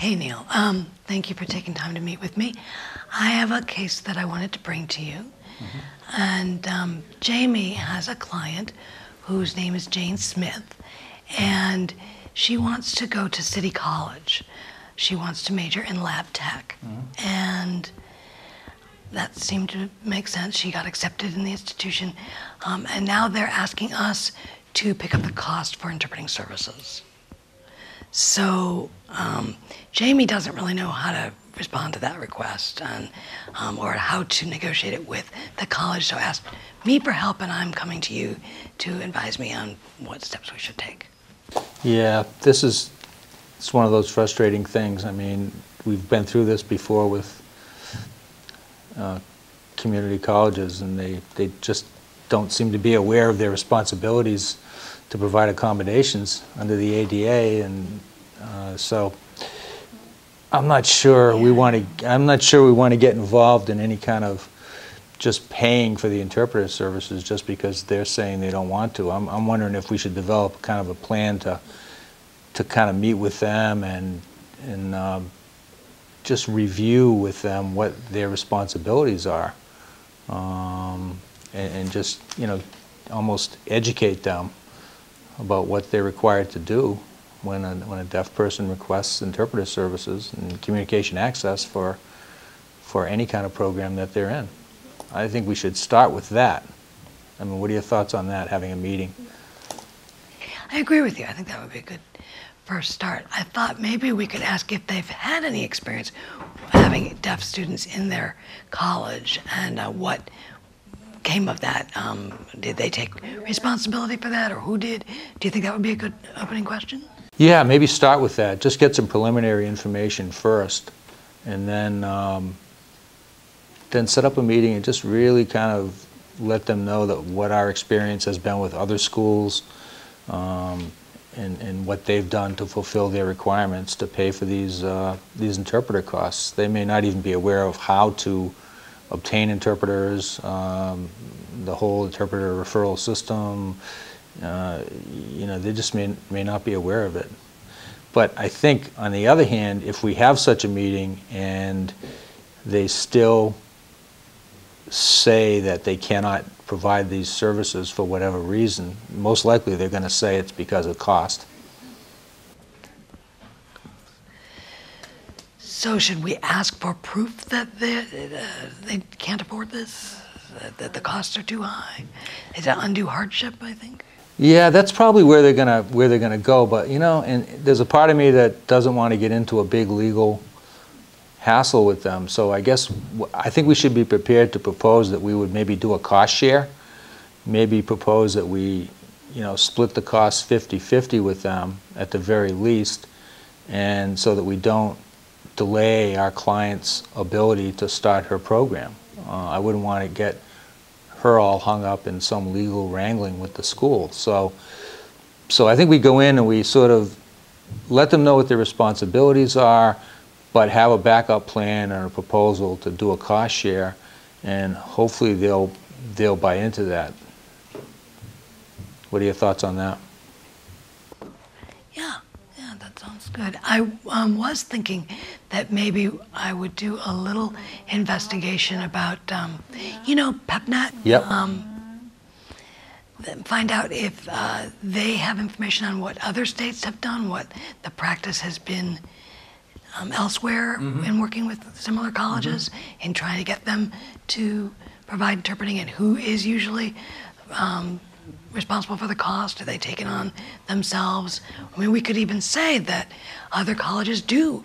Hey, Neil. Um, thank you for taking time to meet with me. I have a case that I wanted to bring to you. Mm-hmm. And um, Jamie has a client whose name is Jane Smith, and she wants to go to City College. She wants to major in lab tech. Mm-hmm. And that seemed to make sense. She got accepted in the institution. Um, and now they're asking us to pick up the cost for interpreting services. So um, Jamie doesn't really know how to respond to that request and, um, or how to negotiate it with the college. So ask me for help, and I'm coming to you to advise me on what steps we should take. Yeah, this is it's one of those frustrating things. I mean, we've been through this before with uh, community colleges, and they, they just don't seem to be aware of their responsibilities to provide accommodations under the ADA, and uh, so I'm not sure we want to. I'm not sure we want to get involved in any kind of just paying for the interpreter services just because they're saying they don't want to. I'm, I'm wondering if we should develop kind of a plan to to kind of meet with them and and um, just review with them what their responsibilities are, um, and, and just you know almost educate them about what they're required to do when a, when a deaf person requests interpreter services and communication access for, for any kind of program that they're in. I think we should start with that. I mean, what are your thoughts on that, having a meeting? I agree with you. I think that would be a good first start. I thought maybe we could ask if they've had any experience having deaf students in their college and uh, what came of that. Um, did they take responsibility for that, or who did? Do you think that would be a good opening question? Yeah, maybe start with that. Just get some preliminary information first, and then um, then set up a meeting and just really kind of let them know that what our experience has been with other schools, um, and, and what they've done to fulfill their requirements to pay for these uh, these interpreter costs. They may not even be aware of how to obtain interpreters, um, the whole interpreter referral system. Uh, you know, they just may, may not be aware of it. But I think, on the other hand, if we have such a meeting and they still say that they cannot provide these services for whatever reason, most likely they're going to say it's because of cost. So should we ask for proof that they, uh, they can't afford this? That the costs are too high? Is it undue hardship, I think? Yeah, that's probably where they're gonna where they're gonna go. But you know, and there's a part of me that doesn't want to get into a big legal hassle with them. So I guess I think we should be prepared to propose that we would maybe do a cost share. Maybe propose that we, you know, split the cost 50-50 with them at the very least, and so that we don't delay our client's ability to start her program. Uh, I wouldn't want to get her all hung up in some legal wrangling with the school. So, so I think we go in and we sort of let them know what their responsibilities are, but have a backup plan or a proposal to do a cost share, and hopefully they'll they'll buy into that. What are your thoughts on that? Yeah, yeah, that sounds good. I um, was thinking that maybe I would do a little investigation about, um, you know, PEPNET. Yep. Um, find out if uh, they have information on what other states have done, what the practice has been um, elsewhere mm-hmm. in working with similar colleges, mm-hmm. and trying to get them to provide interpreting, and who is usually um, responsible for the cost? Do they take it on themselves? I mean, we could even say that other colleges do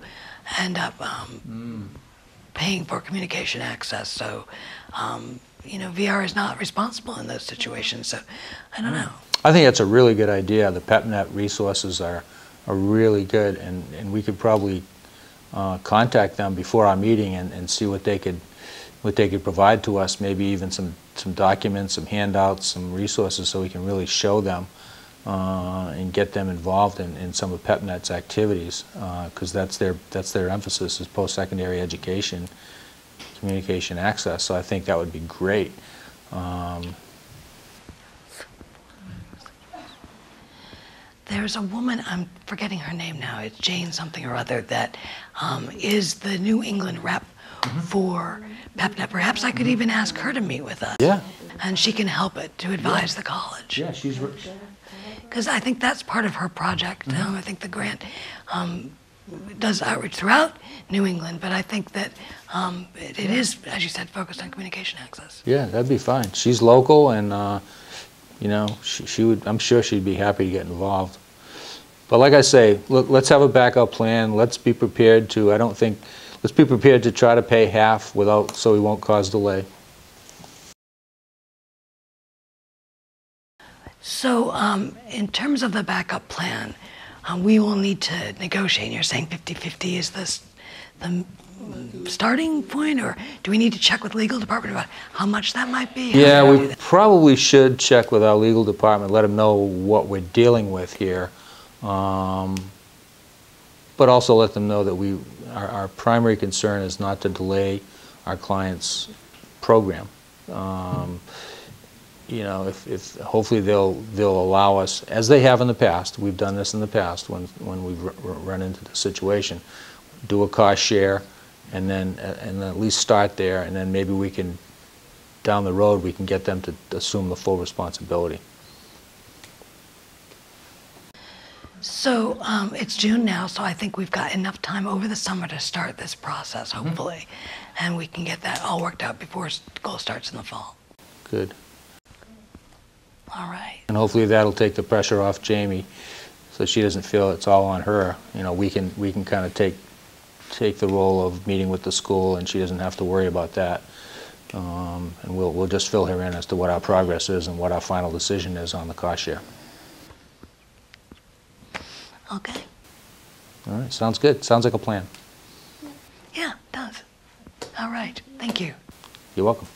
end up um, mm. paying for communication access. So, um, you know, VR is not responsible in those situations. So, I don't know. I think that's a really good idea. The PEPNET resources are, are really good, and, and we could probably uh, contact them before our meeting and, and see what they could what they could provide to us, maybe even some, some documents, some handouts, some resources so we can really show them uh, and get them involved in, in some of PEPNET's activities because uh, that's their that's their emphasis is post-secondary education, communication access. So I think that would be great. Um, There's a woman, I'm forgetting her name now, it's Jane something or other, that um, is the New England rep for PEPNet. Perhaps I could even ask her to meet with us. Yeah. And she can help it to advise the college. Yeah, she's, Because I think that's part of her project. Mm-hmm. Um, I think the grant um, does outreach throughout New England, but I think that um, it, it is, as you said, focused on communication access. yeah, that'd be fine. She's local and, uh, you know, she she would, I'm sure she'd be happy to get involved. But like I say, look, let's have a backup plan. Let's be prepared to, I don't think, let's be prepared to try to pay half without, so we won't cause delay. So, um, in terms of the backup plan, um, we will need to negotiate. You're saying 50-50 is this the starting point, or do we need to check with legal department about how much that might be? Yeah, we we probably should check with our legal department, let them know what we're dealing with here. Um, But also let them know that we, our, our primary concern is not to delay our client's program. Um, You know, if, if, hopefully they'll, they'll allow us, as they have in the past, we've done this in the past when, when we've ru- ru- run into the situation, do a cost share, and then, and then at least start there, and then maybe we can, down the road, we can get them to assume the full responsibility. So um, it's June now, so I think we've got enough time over the summer to start this process, Mm-hmm. hopefully, and we can get that all worked out before school starts in the fall. Good. All right. And hopefully that'll take the pressure off Jamie, so she doesn't feel it's all on her. You know, we can, we can kind of take, take the role of meeting with the school, and she doesn't have to worry about that. Um, And we'll, we'll just fill her in as to what our progress is and what our final decision is on the cost share. Okay. All right, sounds good. Sounds like a plan. Yeah, it does. All right. Thank you. You're welcome.